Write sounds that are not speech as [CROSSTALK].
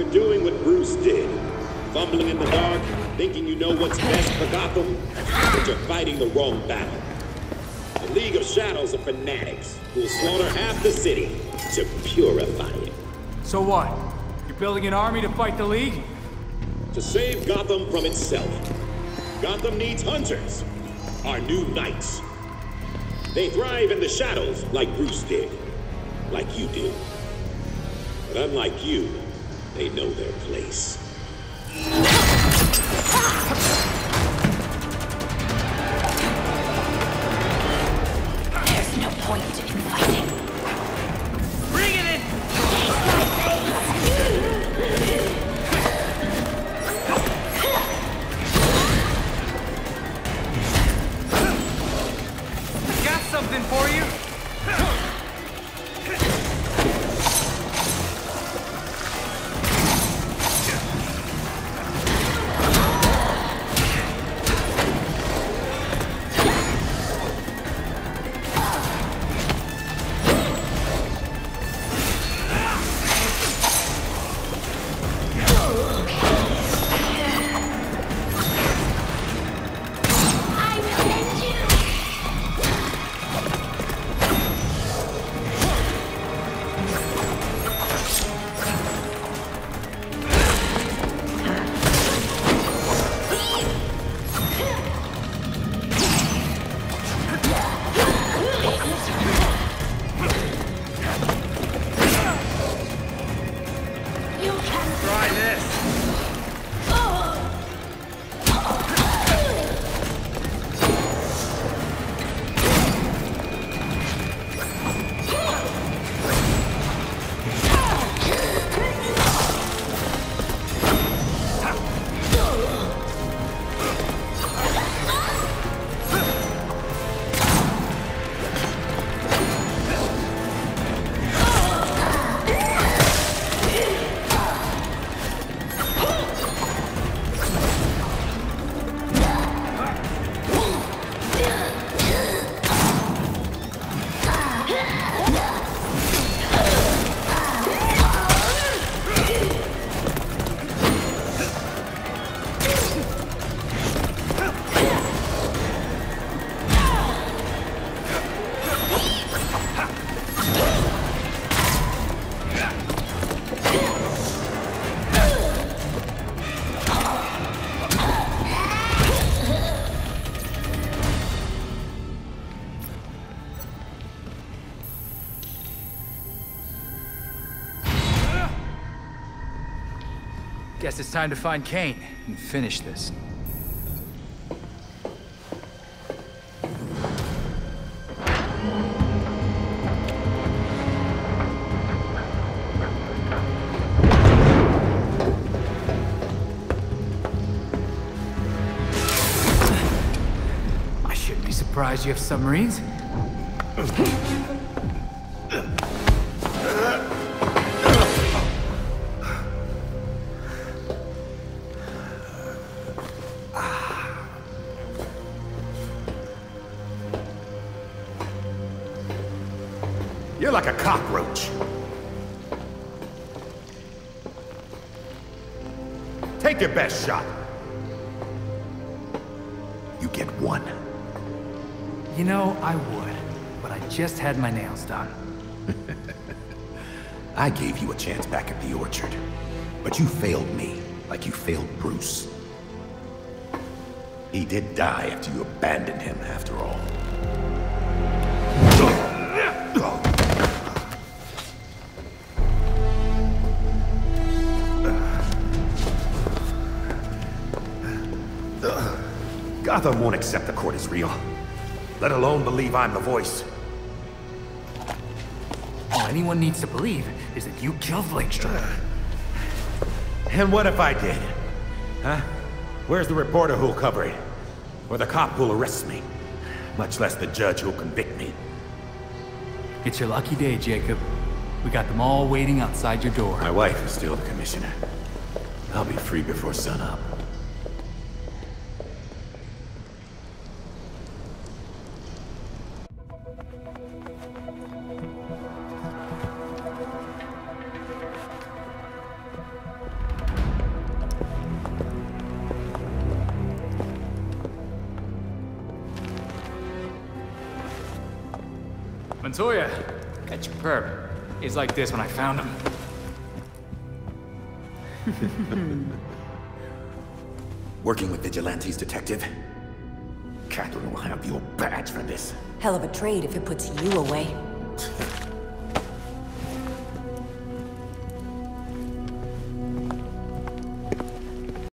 You're doing what Bruce did. Fumbling in the dark, thinking you know what's best for Gotham, but you're fighting the wrong battle. The League of Shadows are fanatics who'll slaughter half the city to purify it. So what? You're building an army to fight the League? To save Gotham from itself. Gotham needs hunters, our new knights. They thrive in the shadows like Bruce did, like you did. But unlike you, they know their place. There's no point in fighting. Guess it's time to find Kane and finish this. I shouldn't be surprised you have submarines. You're like a cockroach. Take your best shot. You get one. You know, I would, but I just had my nails done. [LAUGHS] I gave you a chance back at the orchard, but you failed me like you failed Bruce. He did die after you abandoned him, after all. Gotham won't accept the court is real, let alone believe I'm the voice. All anyone needs to believe is that you killed Blakestrap. [SIGHS] And what if I did? Huh? Where's the reporter who'll cover it? Or the cop who'll arrest me? Much less the judge who'll convict me. It's your lucky day, Jacob. We got them all waiting outside your door. My wife is still the commissioner. I'll be free before sunup. Montoya, catch your perp. He's like this when I found him. [LAUGHS] Working with vigilantes, Detective? Catherine will have your badge for this. Hell of a trade if it puts you away. [LAUGHS]